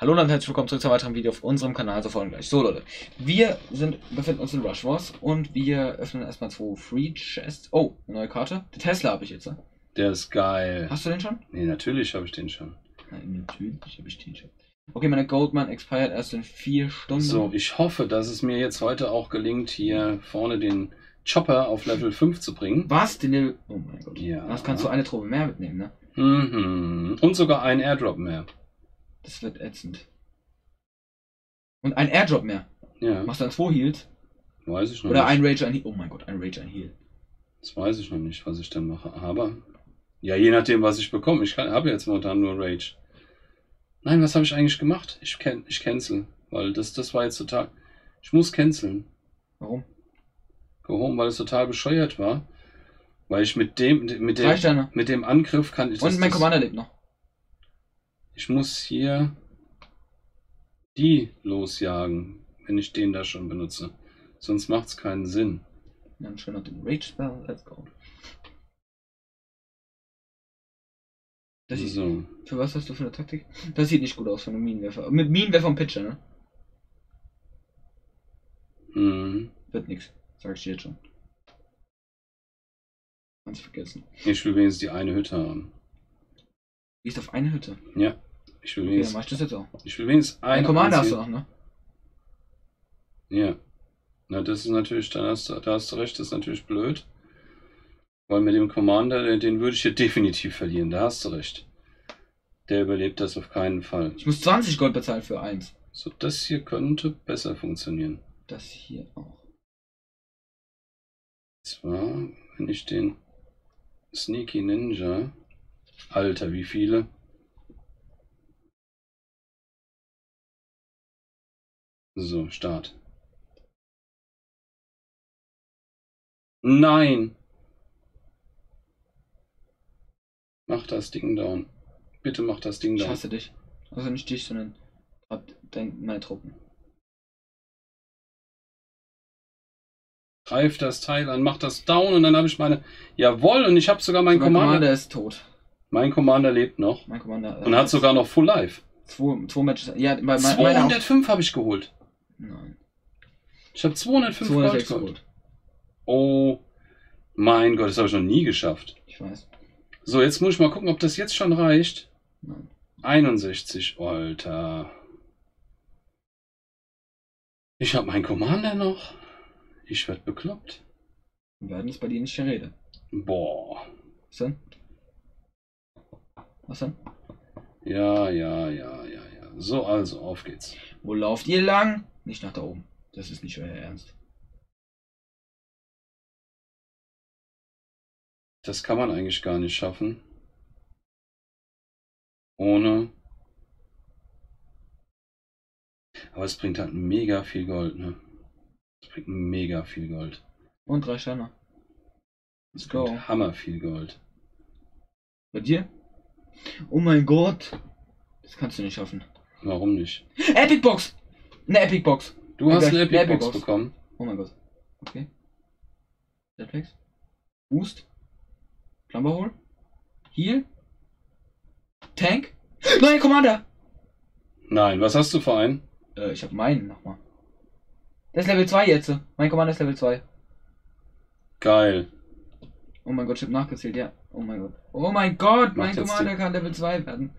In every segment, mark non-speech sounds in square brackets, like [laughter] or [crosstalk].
Hallo und herzlich willkommen zurück zu einem weiteren Video auf unserem Kanal, so folgen gleich. So Leute, wir sind, befinden uns in Rush Wars und wir öffnen erstmal zwei Free Chests. Oh, eine neue Karte. Den Tesla habe ich jetzt. ne? Der ist geil. Hast du den schon? Nee, natürlich habe ich den schon. Nein, natürlich habe ich den schon. Okay, meine Goldman expired erst in vier Stunden. So, ich hoffe, dass es mir jetzt heute auch gelingt, hier vorne den Chopper auf Level 5 zu bringen. Was? Den Level... Oh mein Gott. Ja. Das kannst du eine Truppe mehr mitnehmen, ne? Mhm. Und sogar einen Airdrop mehr. Das wird ätzend. Und ein Airdrop mehr. Ja, Machst du dann zwei Heals? weiß ich noch Oder nicht. ein Rage, ein Heal? Oh mein Gott, ein Rage, ein Heal. Das weiß ich noch nicht, was ich dann mache. Aber, ja, je nachdem, was ich bekomme. Ich habe jetzt momentan nur Rage. Nein, was habe ich eigentlich gemacht? Ich, can ich cancel. Weil das, das war jetzt total... Ich muss canceln. Warum? Go home, weil es total bescheuert war. Weil ich mit dem, mit dem, mit dem Angriff kann ich Und mein das, Commander lebt noch. Ich muss hier die losjagen, wenn ich den da schon benutze. Sonst macht es keinen Sinn. Dann schön noch den Rage Spell. Let's go. Das sieht, So. für was hast du für eine Taktik? Das sieht nicht gut aus von einem Minenwerfer. Mit Minenwerfer und Pitcher, ne? Mhm. Wird nix. Sag ich dir jetzt schon. Kannst vergessen. Ich will wenigstens die eine Hütte haben. Gehst auf eine Hütte. Ja. Ich will Okay, wenigstens, mach ich das jetzt auch. ich will wenigstens Ein eine. Commander hast du noch, ne? Ja. Na, das ist natürlich, da hast, du- da hast du recht, das ist natürlich blöd. Weil mit dem Commander, den- den würde ich hier definitiv verlieren, da hast du recht. Der überlebt das auf keinen Fall. Ich muss 20 Gold bezahlen für eins. So, das hier könnte besser funktionieren. Das hier auch. Zwar, wenn ich den Sneaky Ninja. Alter, wie viele? So, Start. Nein! Mach das Ding down. Bitte mach das Ding Ich down. hasse dich. Also nicht dich, sondern dein, meine Truppen. Greif das Teil an, mach das down und dann habe ich meine. Jawohl, und ich habe sogar meinen mein Commander. Commander ist tot. Mein Commander lebt noch Mein Commander. und hat sogar noch Full Life. zwei, zwei Matches. Ja, bei mein, meiner auch. 205 habe ich geholt. Nein. Ich habe 205 206 Gold. Oh mein Gott, das habe ich noch nie geschafft. Ich weiß. So, jetzt muss ich mal gucken, ob das jetzt schon reicht. Nein. 61, Alter. Ich habe meinen Commander noch. Ich werd bekloppt. Wir werden es bei dir nicht Rede. Boah. Was denn? Was denn? Ja, ja, ja, ja, ja. So, also, auf geht's. Wo lauft ihr lang? Nicht nach da oben. Das ist nicht euer Ernst. Das kann man eigentlich gar nicht schaffen. Ohne. Aber es bringt halt mega viel Gold, ne? Es bringt mega viel Gold. Und drei Sterne. Es Let's go. bringt hammer viel Gold. Bei dir? Oh mein Gott. Das kannst du nicht schaffen. Warum nicht? Epic Box! Eine Epic Box. Du hast eine Eine Epic Epic Box Box. bekommen. Oh mein Gott. Okay. Jetpacks. Boost. Plumber Hole. Heal. Tank. [gasps] Nein, Commander! Nein, was hast du für einen? Äh, ich hab meinen nochmal. Der ist Level 2 jetzt. Mein Commander ist Level 2. Geil. Oh mein Gott, ich hab nachgezählt, ja. Oh mein Gott. Oh mein Gott, mein Commander kann Level 2 werden.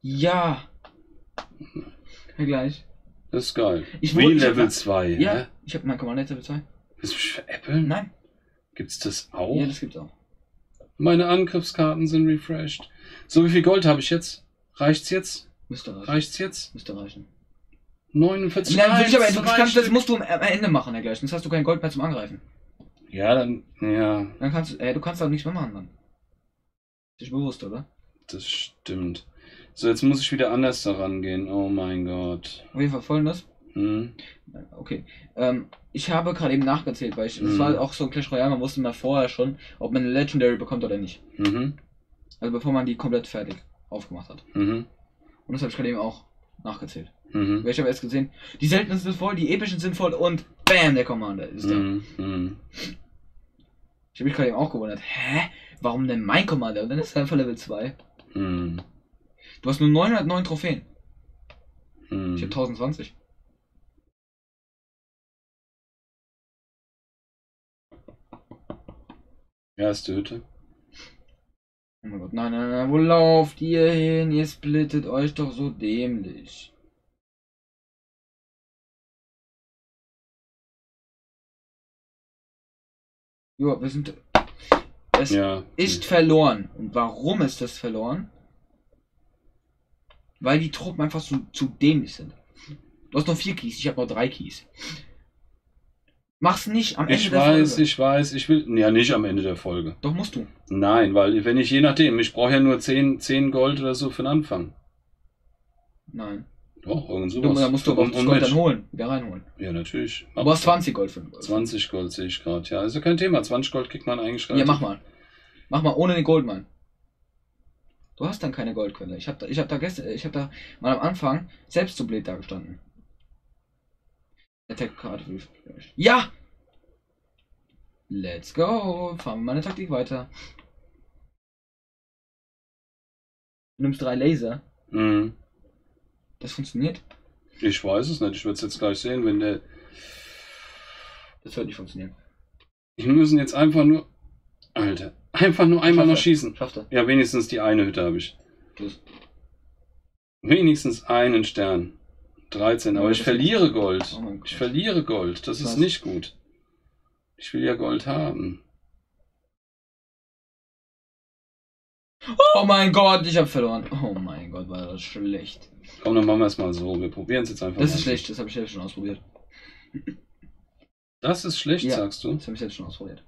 Ja. Ja, gleich. Das ist geil. Ich Wie Level hab- 2, Ja, hä? ich hab mein Commander jetzt Level 2. Willst du mich veräppeln? Nein. Gibt's das auch? Ja, das gibt's auch. Meine Angriffskarten sind refreshed. So, wie viel Gold habe ich jetzt? Reicht's jetzt? Müsste reichen. Reicht's jetzt? Müsste reichen. 49. Nein, will ich aber, du kannst, das musst du am Ende machen, dergleichen. Sonst hast du kein Gold mehr zum Angreifen. Ja, dann, ja, Dann kannst du, äh, du kannst auch nichts mehr machen dann. Ist bewusst, oder? das stimmt. So, jetzt muss ich wieder anders daran gehen. Oh mein Gott. Auf jeden Fall folgendes. Hm. Okay. Ähm, ich habe gerade eben nachgezählt, weil ich, das Mhm. war auch so ein Clash Royale, man wusste mal vorher schon, ob man eine Legendary bekommt oder nicht. Mhm. Also bevor man die komplett fertig aufgemacht hat. Mhm. Und das habe ich gerade eben auch nachgezählt. Mhm. Weil ich habe erst gesehen, die seltenen sind voll, die epischen sind voll und BAM, der Commander ist da. Mhm. Mhm. Ich habe mich gerade eben auch gewundert, hä? Warum denn mein Commander? Und dann ist er einfach Level 2. Mhm. Du hast nur 909 Trophäen. Hm. Ich habe 1020. Erste Hütte. Oh mein Gott, nein, nein, nein, wo lauft ihr hin? Ihr splittet euch doch so dämlich. Jo, wir sind. Es Ja. ist verloren. Und warum ist das verloren? Weil die Truppen einfach zu, zu dämlich sind. Du hast noch vier Keys, ich habe noch drei Keys. Mach's nicht am Ende Ich der weiß, Folge. ich weiß, ich will. Ja, nicht am Ende der Folge. Doch musst du. Nein, weil wenn ich je nachdem, ich brauche ja nur 10, 10 Gold oder so für den Anfang. Nein. Doch, irgend sowas. da musst du aber auch das Gold dann holen. Wieder reinholen. Ja, natürlich. Du hast 20 Gold für den Gold. 20 Gold sehe ich gerade. Ja, also kein Thema. 20 Gold kriegt man eigentlich Ja, mach mal. Mach mal ohne den Goldmann. Du hast dann keine Goldquelle. Ich hab da, ich hab da gestern, ich hab da mal am Anfang selbst so blöd da gestanden. Attack Card. Ja! Let's go. Fahren wir meine Taktik weiter. Du nimmst drei Laser. Mhm. Das funktioniert. Ich weiß es nicht. Ich würde es jetzt gleich sehen, wenn der. Das wird nicht funktionieren. Die müssen jetzt einfach nur. Alter. Einfach nur einmal noch schießen. Schafft er. Ja, wenigstens die eine Hütte habe ich. Plus. Wenigstens einen Stern. 13. Aber ich verliere Gold. Oh. Ich verliere Gold. Das ist nicht gut. Ich will ja Gold haben. Oh mein Gott, ich hab verloren. Oh mein Gott, war das schlecht. Komm, dann machen wir es mal so. Wir probieren es jetzt einfach Das mal. ist schlecht, das habe ich selbst schon ausprobiert. Das ist schlecht, Ja. sagst du? Das habe ich selbst schon ausprobiert.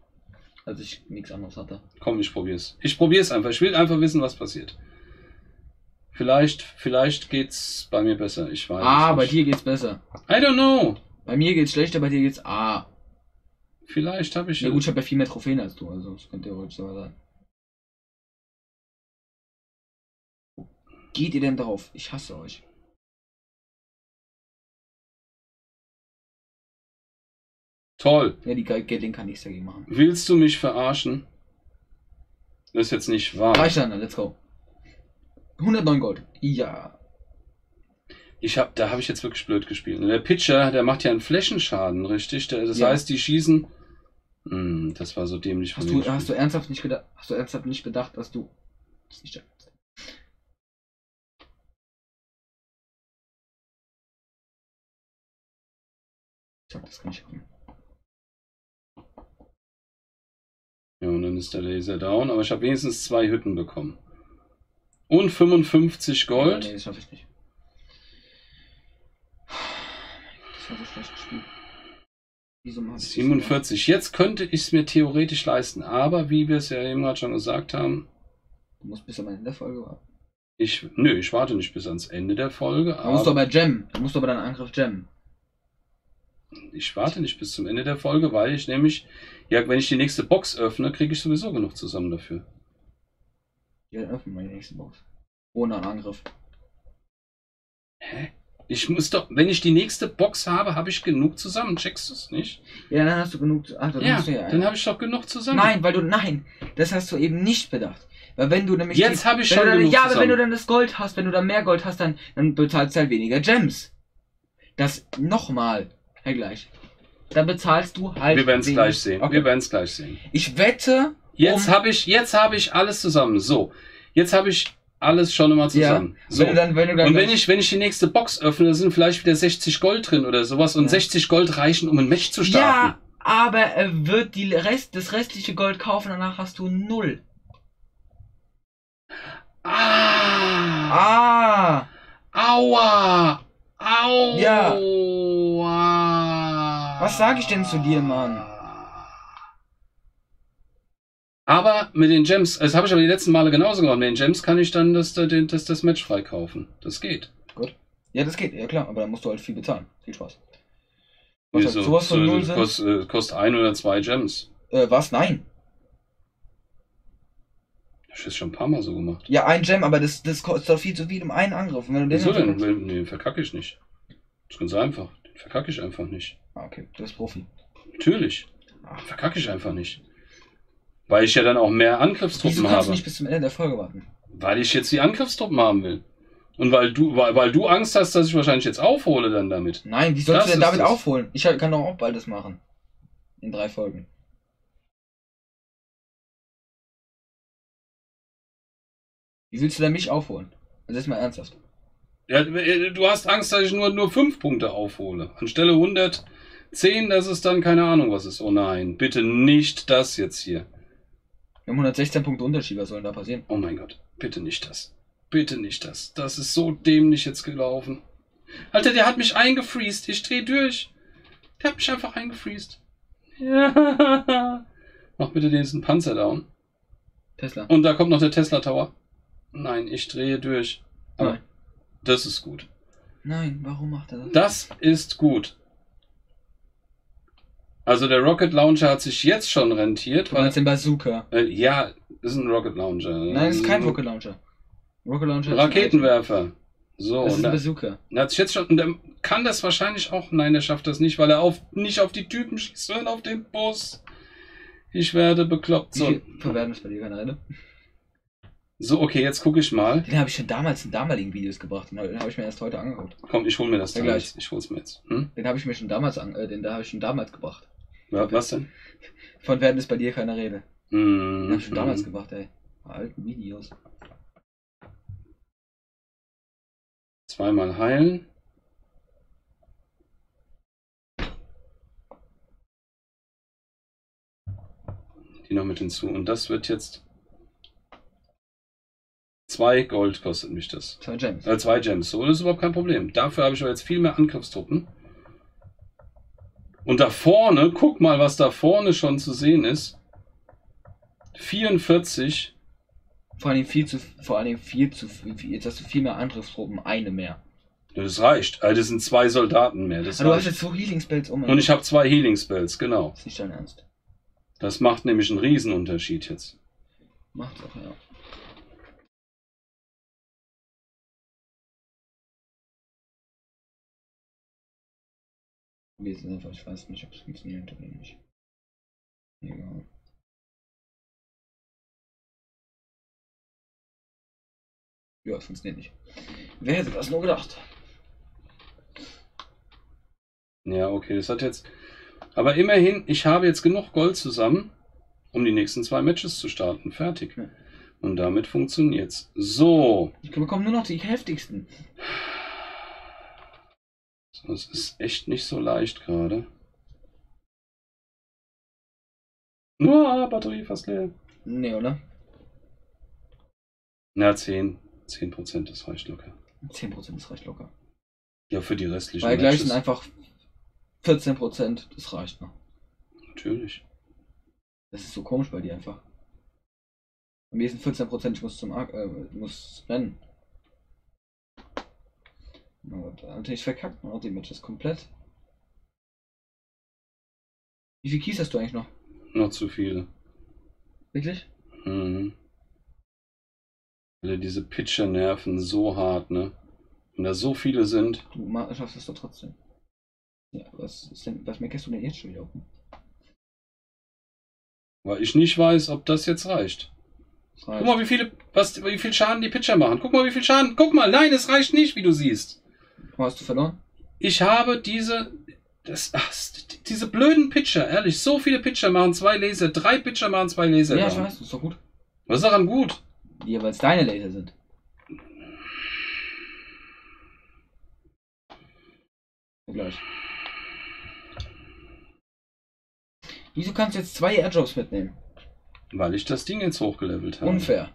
Als ich nichts anderes hatte. Komm, ich probier's. Ich probier's einfach. Ich will einfach wissen, was passiert. Vielleicht, vielleicht geht's bei mir besser. Ich weiß. Ah, bei nicht. dir geht's besser. I don't know. Bei mir geht's schlechter, bei dir geht's A. Vielleicht habe ich Ja gut, ich habe ja viel mehr Trophäen als du, also das könnte theoretisch sogar sein. Wo Geht ihr denn drauf? Ich hasse euch. Toll. Ja, die Gatling kann nichts dagegen machen. Willst du mich verarschen? Das ist jetzt nicht wahr. Reicht dann, let's go. 109 Gold. Ja. Ich hab, da habe ich jetzt wirklich blöd gespielt. Der Pitcher, der macht ja einen Flächenschaden, richtig? Der, das Ja. heißt, die schießen. Hm, das war so dämlich Hast du, hast du ernsthaft nicht gedacht, hast du ernsthaft nicht bedacht, dass du das nicht? Ich sag, das kann ich haben. Ja, und dann ist der Laser down, aber ich habe wenigstens zwei Hütten bekommen. Und 55 Gold. Nee, das schaffe ich nicht. Das war so schlecht gespielt. Wieso mach ich das so? 47. Jetzt könnte ich es mir theoretisch leisten, aber wie wir es ja eben gerade schon gesagt haben, Du musst bis am Ende der Folge warten. ich, nö, ich warte nicht bis ans Ende der Folge, Da musst du aber jammen. Da musst du aber deinen Angriff jammen. Ich warte nicht bis zum Ende der Folge, weil ich nämlich, ja, wenn ich die nächste Box öffne, kriege ich sowieso genug zusammen dafür. Ja, öffnen wir die nächste Box. Ohne einen Angriff. Hä? Ich muss doch, wenn ich die nächste Box habe, habe ich genug zusammen. Checkst du es nicht? Ja, dann hast du genug. Ach, dann Ja, musst du ja. dann habe ich doch genug zusammen. Nein, weil du. Nein, das hast du eben nicht bedacht. Weil wenn du nämlich. Jetzt habe ich schon dann, genug Ja, aber zusammen. wenn du dann das Gold hast, wenn du dann mehr Gold hast, dann, dann bezahlst du halt weniger Gems. Das nochmal. Herr gleich. Dann bezahlst du halt. Wir werden es gleich sehen. Okay. Wir werden es gleich sehen. Ich wette. Jetzt um- habe ich, jetzt habe ich alles zusammen. So, jetzt habe ich alles schon immer zusammen. Ja, so. wenn dann, wenn Und wenn ich, wenn ich die nächste Box öffne, sind vielleicht wieder 60 Gold drin oder sowas und Ja. 60 Gold reichen, um ein Match zu starten. Ja, aber er wird die Rest, das restliche Gold kaufen, danach hast du null. Ah! Ah! Aua! Aua! Ja. Was sag ich denn zu dir, Mann? Aber mit den Gems, das habe ich aber die letzten Male genauso gemacht. Mit den Gems kann ich dann das, das, das, das Match freikaufen. Das geht. Ja, das geht, ja klar, aber dann musst du halt viel bezahlen. Viel Spaß. Was Wieso? halt sowas So, null das sind? kostet, äh, kostet ein oder zwei Gems. Äh, was? Nein. Das ist schon ein paar Mal so gemacht. Ja, ein Gem, aber das, das kostet doch viel zu viel um einen Angriff. Und wenn du den Wieso denn? verkackst- Weil- Nee, verkacke ich nicht. Das ist ganz einfach. Den verkacke ich einfach nicht. Ah, okay, du bist Profi. Natürlich. Verkacke ich einfach nicht. Weil ich ja dann auch mehr Wieso Angriffstruppen kannst du habe. nicht bis zum Ende der Folge warten? Weil ich jetzt die Angriffstruppen haben will. Und weil du, weil, weil du Angst hast, dass ich wahrscheinlich jetzt aufhole dann damit. Nein, wie sollst Das du denn damit das. aufholen? Ich kann doch auch beides machen. In drei Folgen. Wie willst du denn mich aufholen? Also jetzt mal ernsthaft. Ja, du hast Angst, dass ich nur, nur fünf Punkte aufhole. Anstelle 110, das ist dann keine Ahnung, was ist. Oh nein, bitte nicht das jetzt hier. Wir haben 116 Punkte Unterschied, was soll denn da passieren? Oh mein Gott, bitte nicht das. Bitte nicht das. Das ist so dämlich jetzt gelaufen. Alter, der hat mich eingefriest. Ich dreh durch. Der hat mich einfach eingefriest. Ja. [laughs] Mach bitte diesen Panzer down. Tesla. Und da kommt noch der Tesla Tower. Nein, ich drehe durch. Aber Nein. das ist gut. Nein, warum macht er das? Das ist gut. Also der Rocket Launcher hat sich jetzt schon rentiert, Du weil den Bazooka. äh, ja, ist ein Rocket Launcher. Nein, das ist kein Rocket Launcher. Rocket Launcher ist ein Raketenwerfer. So. Das ist ein da, Bazooka. der hat sich jetzt schon, und der kann das wahrscheinlich auch. Nein, der schafft das nicht, weil er auf, nicht auf die Typen schießt, sondern auf den Bus. Ich werde bekloppt. So, verwerten ist bei dir keine so okay, jetzt gucke ich mal. Den habe ich schon damals in damaligen Videos gebracht. Den habe ich mir erst heute angeguckt. Komm, ich hol mir das Ja, gleich. Ich hol's mir jetzt. Hm? Den habe ich mir schon damals an, äh, den da habe ich schon damals gebracht. Ja, was denn? Von werden ist bei dir keine Rede. Den Hm, habe ich schon damals gebracht, ey. Bei alten Videos. Zweimal heilen. Die noch mit hinzu. Und das wird jetzt. Zwei Gold kostet mich das. Zwei Gems. Äh, zwei Gems. So, das ist überhaupt kein Problem. Dafür habe ich aber jetzt viel mehr Angriffstruppen. Und da vorne, guck mal, was da vorne schon zu sehen ist. 44. Vor allem viel zu, vor allem viel zu, viel, jetzt hast du viel mehr Angriffstruppen, eine mehr. Das reicht. Also das sind zwei Soldaten mehr. Das Aber du hast jetzt so Healing Spells um. Und ich habe zwei Healing Spells, genau. Das ist nicht dein Ernst. Das macht nämlich einen Riesenunterschied jetzt. Macht's auch, ja. Wir sind einfach, ich weiß nicht, ob es funktioniert oder nicht. Egal. Ja, es funktioniert nicht. Wer hätte das nur gedacht? Ja, okay, das hat jetzt. Aber immerhin, ich habe jetzt genug Gold zusammen, um die nächsten zwei Matches zu starten. Fertig. Ja. Und damit funktioniert's. So. Ich bekomme nur noch die heftigsten. Das ist echt nicht so leicht gerade. Ah, Batterie fast leer. Nee, oder? Na, 10. 10%, das reicht locker. 10% das reicht locker. Ja, für die restlichen Bei gleich sind einfach 14%, das reicht noch. Natürlich. Das ist so komisch bei dir einfach. Bei mir sind 14%, ich muss zum Arc, äh, muss rennen. Na gut, Alter, ich verkackt noch die Matches komplett. Wie viel Keys hast du eigentlich noch? Noch zu viele. Wirklich? Mhm. Alle diese Pitcher nerven so hart, ne? Wenn da so viele sind. Du schaffst es doch trotzdem. Ja, was ist denn, was meckerst du denn jetzt schon wieder? Weil ich nicht weiß, ob das jetzt reicht. Das Guck reicht. mal, wie viele, was, wie viel Schaden die Pitcher machen. Guck mal, wie viel Schaden. Guck mal, nein, es reicht nicht, wie du siehst. Hast du verloren? Ich habe diese, das, ach, diese blöden Pitcher, ehrlich, so viele Pitcher machen zwei Laser, drei Pitcher machen zwei Laser. Ja, ich weiß, das ist doch gut. Was ist daran gut? Ja, weil es deine Laser sind. Gleich. Wieso kannst du jetzt zwei Airdrops mitnehmen? Weil ich das Ding jetzt hochgelevelt habe. Unfair.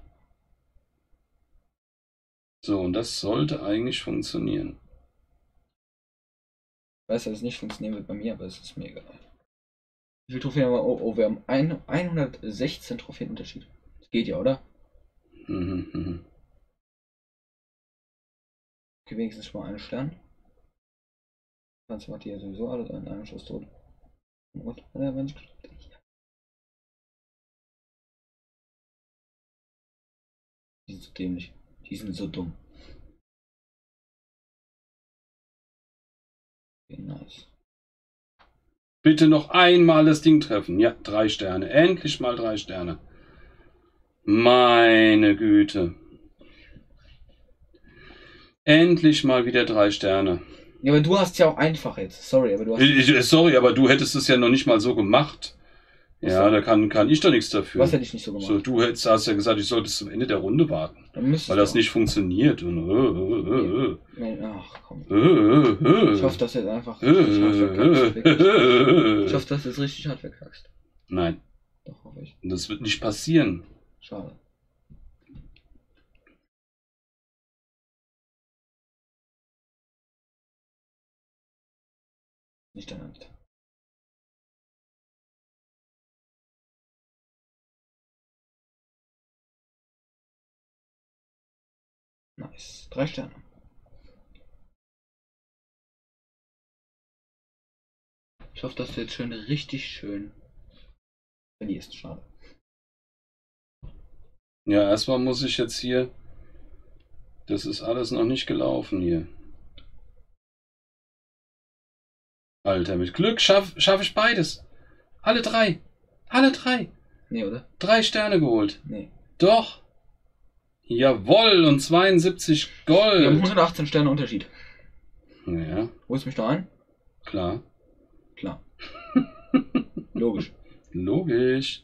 So, und das sollte eigentlich funktionieren. Weiß, dass es nicht funktionieren wird bei mir, aber es ist mir egal. Wie viele Trophäen haben wir? Oh, oh wir haben ein, 116 Trophäen Unterschied. Das geht ja, oder? Mhm, mhm. Okay, wenigstens schon mal einen Stern. Kannst macht hier sowieso alles in einem Schuss tot. Und, wenn ich Die sind so dämlich. Die sind so dumm. Nice. Bitte noch einmal das Ding treffen. Ja, drei Sterne. Endlich mal drei Sterne. Meine Güte. Endlich mal wieder drei Sterne. Ja, aber du hast ja auch einfach jetzt. Sorry, aber du hast. Ich, ich, sorry, aber du hättest es ja noch nicht mal so gemacht. Ja, da kann, kann ich doch nichts dafür. Was hätte ich nicht so gemacht? So, du hättest, hast ja gesagt, ich sollte bis zum Ende der Runde warten, weil das nicht funktioniert. Und, äh, äh, Nee, ach komm. äh, äh, äh, Ich hoffe, dass du jetzt einfach äh, richtig hart verkackst. äh, äh, Ich hoffe, dass du jetzt richtig hart verkackst. Nein, Doch, hoffe ich. das wird nicht passieren. Schade. Nicht dein Ernst. Nice. Drei Sterne. Ich hoffe, dass du jetzt schön, richtig schön verlierst. Schade. Ja, erstmal muss ich jetzt hier. Das ist alles noch nicht gelaufen hier. Alter, mit Glück schaffe schaff ich beides. Alle drei. Alle drei. Nee, oder? Drei Sterne geholt. Nee. Doch. Jawoll, und 72 Wir haben Gold. 118 Sterne Unterschied. Ja, Holst mich da ein? klar. Klar. [laughs] Logisch. Logisch.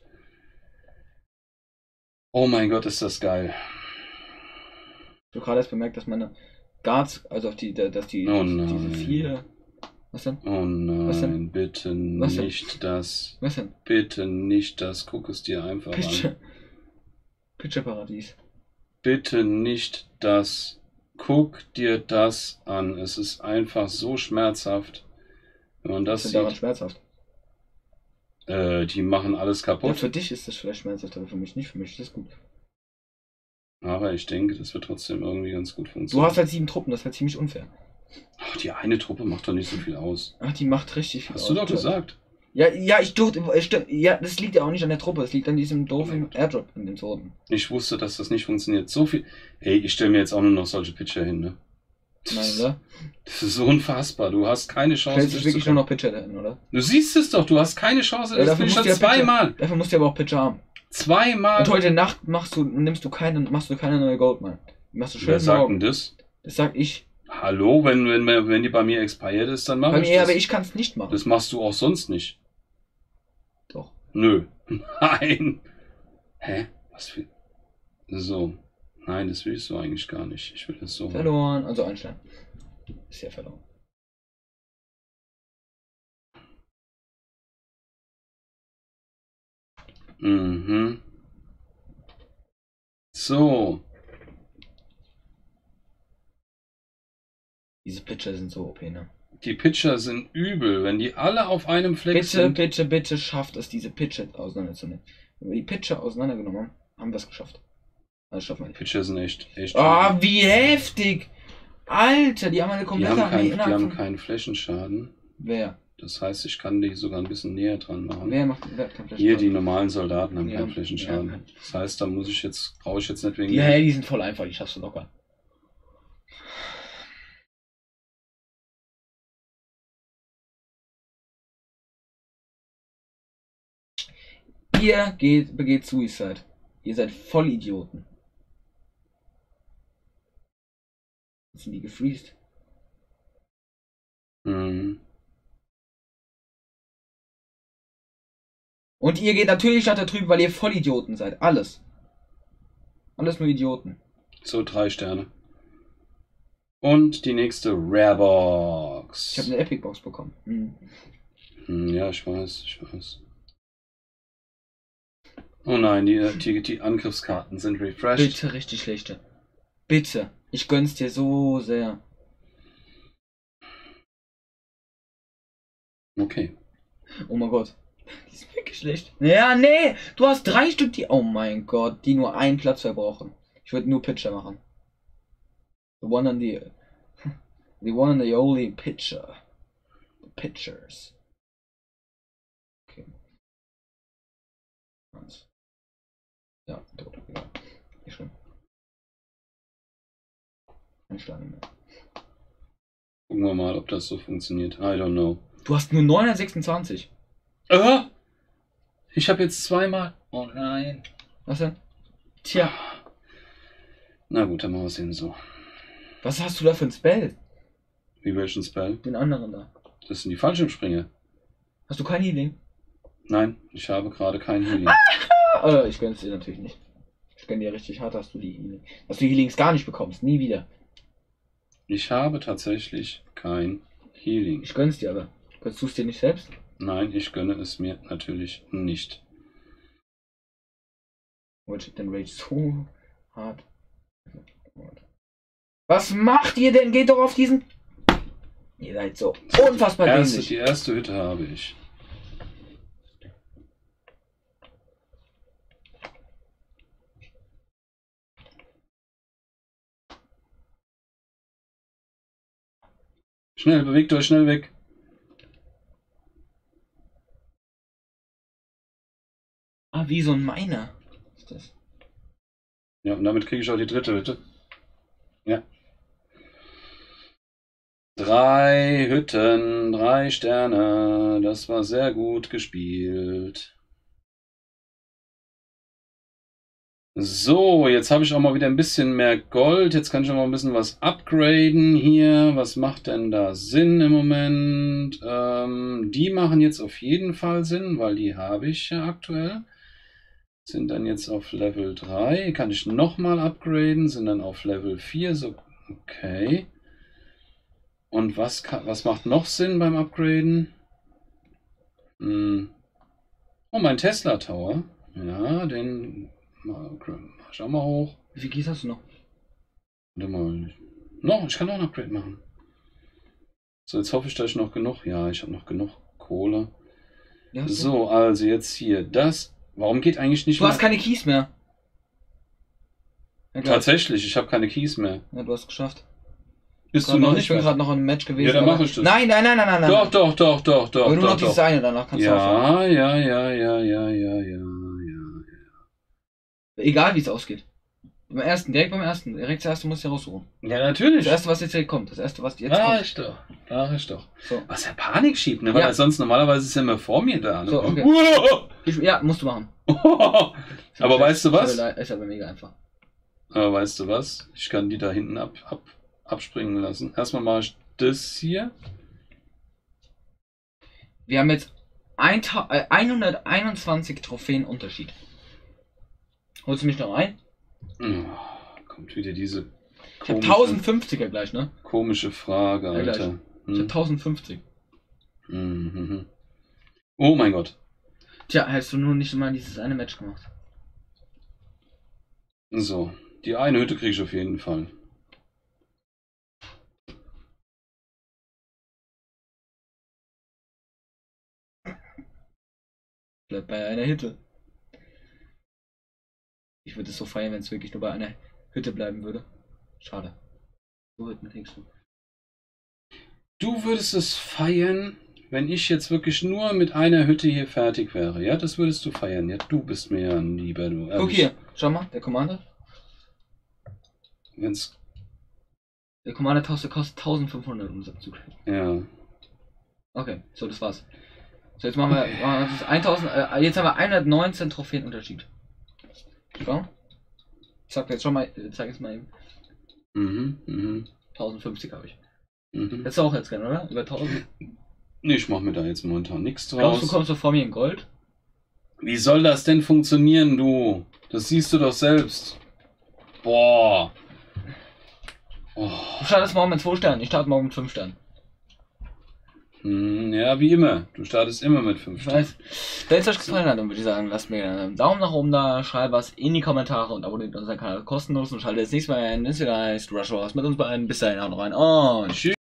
Oh mein Gott, ist das geil. Ich habe gerade erst bemerkt, dass meine Guards, also auf die, da- dass die, Oh diese nein. vier. Was denn? Oh Was denn? nein, bitte Was denn? nicht das. Was denn? Bitte nicht das. Guck es dir einfach an. Pitcher. Pitcher Paradies. Bitte nicht das. Guck dir das an. Es ist einfach so schmerzhaft. Wenn man das ist daran schmerzhaft? Äh, die machen alles Ja, kaputt. für dich ist das vielleicht schmerzhaft, aber für mich nicht. Für mich ist das gut. Aber ich denke, das wird trotzdem irgendwie ganz gut Du funktionieren. hast halt sieben Truppen, das ist halt ziemlich unfair. Ach, die eine Truppe macht doch nicht so viel aus. Ach, die macht richtig viel Hast du doch aus. gesagt. Ja, ja, ich durfte. ich st- Ja, das liegt ja auch nicht an der Truppe, es liegt an diesem doofen Airdrop in dem Zonen. Ich wusste, dass das nicht funktioniert. So viel. Ey, ich stelle mir jetzt auch nur noch solche Pitcher hin, ne? Nein, [laughs] oder? Das ist so unfassbar. Du hast keine Chance. Stellst du wirklich nur noch Pitcher dahin, oder? Du siehst es doch, du hast keine Chance. Ja, Das Pitcher- zweimal. Dafür musst du aber auch Pitcher haben. Zweimal. Und heute Nacht machst du, nimmst du keine, machst du keine neue Goldmine. Machst du schön Wer sagt denn das? Das sag ich. Hallo, wenn, wenn, wenn die bei mir expired ist, dann mach Bei ich mir, das. aber ich kann es nicht machen. Das machst du auch sonst nicht. Nö. [laughs] Nein. Hä? Was für. So. Nein, das will ich so eigentlich gar nicht. Ich will das so. Verloren. Also ein Stern. Ist ja verloren. Mhm. So. Diese Pitcher sind so OP, ne? Die Pitcher sind übel, wenn die alle auf einem Fleck Bitte, sind. bitte, bitte schafft es, diese Pitcher auseinanderzunehmen. Wenn wir die Pitcher auseinandergenommen haben, haben wir es geschafft. Also schaffen wir nicht. Pitcher sind echt, echt. Ah, übel. wie heftig! Alter, die haben eine die komplette haben, Armee kein, die haben keinen Flächenschaden. Wer? Das heißt, ich kann die sogar ein bisschen näher dran machen. Wer macht wer hat kein Flash? Hier, die normalen Soldaten haben Ja, keinen Flächenschaden. ja. Das heißt, da muss ich jetzt, brauche ich jetzt nicht wegen. Die, hey, die sind voll einfach, die schaffst du locker. Ihr geht, begeht Suicide. Ihr seid Vollidioten. Jetzt sind die gefreezed. Mhm. Und ihr geht natürlich nach da drüben, weil ihr Vollidioten seid. Alles. Alles nur Idioten. So, drei Sterne. Und die nächste Rarebox. Ich habe eine Epic Box bekommen. Hm. Hm, Ja, ich weiß, ich weiß. Oh nein, die, die, die Angriffskarten sind refreshed. Bitte richtig schlechte. Bitte. Ich gönn's dir so sehr. Okay. Oh mein Gott. Die ist wirklich schlecht. Ja, nee. Du hast drei Stück, die. Oh mein Gott, die nur einen Platz verbrauchen. Ich würde nur Pitcher machen. The one and the. [laughs] The one and the only pitcher. The pitchers. Okay. Eins. Ja, tot. Egal. Nicht schlimm. Ein Stein mehr. Gucken wir mal, ob das so funktioniert. I don't know. Du hast nur 926. Ah! Ich habe jetzt zweimal. Oh nein. Was denn? Tja. Na gut, dann machen wir es eben so. Was hast du da für ein Spell? Wie welchen Spell? Den anderen da. Das sind die Fallschirmspringer. Hast du kein Healing? Nein, ich habe gerade kein Healing. [laughs] Äh, ich gönn's dir natürlich nicht. Ich gönn dir richtig hart, dass du die Healing, dass du Healings gar nicht bekommst. Nie wieder. Ich habe tatsächlich kein Healing. Ich gönn's dir aber. Gönnst du es dir nicht selbst? Nein, ich gönne es mir natürlich nicht. Und den Rage so hart. Was macht ihr denn? Geht doch auf diesen. Ihr seid so unfassbar Erste, dämlich. die erste Hütte habe ich. Schnell, bewegt euch schnell weg. Ah, wie so ein Miner. Ist das? Ja, und damit kriege ich auch die dritte Hütte. Ja. Drei Hütten, drei Sterne. Das war sehr gut gespielt. So, jetzt habe ich auch mal wieder ein bisschen mehr Gold. Jetzt kann ich auch mal ein bisschen was upgraden hier. Was macht denn da Sinn im Moment? Ähm, die machen jetzt auf jeden Fall Sinn, weil die habe ich ja aktuell. Sind dann jetzt auf Level 3. Kann ich nochmal upgraden. Sind dann auf Level 4. So, okay. Und was, kann, was macht noch Sinn beim Upgraden? Hm. Oh, mein Tesla Tower. Ja, den mach ich auch mal hoch. Wie viel Kies hast du noch? Warte mal. No, ich kann auch ein Upgrade machen. So, jetzt hoffe ich, dass ich noch genug. Ja, ich habe noch genug Kohle. Ja, du? So, also jetzt hier. Das. Warum geht eigentlich nicht Du hast keine Keys mehr. Ja. Tatsächlich, ich habe keine Keys mehr. Ja, du hast es geschafft. Bist du noch noch, nicht? ich bin gerade noch im Match gewesen. Ja, dann aber- mach ich das. Nein, nein, nein, nein, nein. Doch, doch, doch, doch, doch, Aber nur doch, noch dieses doch. eine, danach kannst du ja, ja, ja, ja, ja, ja, ja. Egal wie es ausgeht. Beim ersten, direkt beim ersten. Direkt das erste musst du raussuchen. Ja, natürlich. Das erste, was jetzt direkt kommt. Das erste, was jetzt Mach kommt. ich doch. Mach ich doch. So. Was er Panik schiebt, ne? Weil Ja. sonst normalerweise ist er immer vor mir da. Ne? So, okay. Uah! [laughs] Ich, ja, musst du machen. [laughs] Aber weißt du was? Ist aber, ist aber mega einfach. Aber weißt du was? Ich kann die da hinten ab, ab, abspringen lassen. Erstmal mache ich das hier. Wir haben jetzt 1000 äh, 121 Trophäen Unterschied. Holst du mich noch ein? Oh, kommt wieder diese Ich hab komische, 1050er gleich, ne? komische Frage, Ja, gleich. Alter. Ich hab Hm. 1050. Mhm. Oh mein Gott. Tja, hast du nur nicht mal dieses eine Match gemacht. So, die eine Hütte kriege ich auf jeden Fall. Bleib bei einer Hütte. Ich würde es so feiern, wenn es wirklich nur bei einer Hütte bleiben würde. Schade. So Hütten kriegst du. Du würdest es feiern, wenn ich jetzt wirklich nur mit einer Hütte hier fertig wäre. Ja, das würdest du feiern. Ja, du bist mir ja ein lieber, du. Guck hier, schau mal, der Commander. Wenn's, Der Commander kostet, kostet 1500 um das zu kriegen. ja. Okay, so, das war's. So, jetzt machen wir, das ist 1000, äh, jetzt haben wir 119 Trophäen Unterschied. Schau. Zack, jetzt schau mal, äh, zeig jetzt mal eben. Mhm, mhm, 1050 habe ich. mhm. Hättest du auch jetzt gerne, oder? Über 1000. Nee, ich mach mir da jetzt momentan nichts Glaubst du, draus. kommst du vor mir in Gold? Wie soll das denn funktionieren, du? Das siehst du doch selbst. Boah. Oh. Du startest morgen mit 2 Sternen, ich starte morgen mit 5 Sternen. Hm, Ja, wie immer. Du startest immer mit 5 Ich weiß. Wenn es euch gefallen hat, dann würde ich sagen, lasst mir einen Daumen nach oben da, schreibt was in die Kommentare und abonniert unseren Kanal kostenlos und schaltet das nächste Mal ein. Ist wieder heißt Rush Wars mit uns beiden. Bis dahin, haut rein und Tschüss.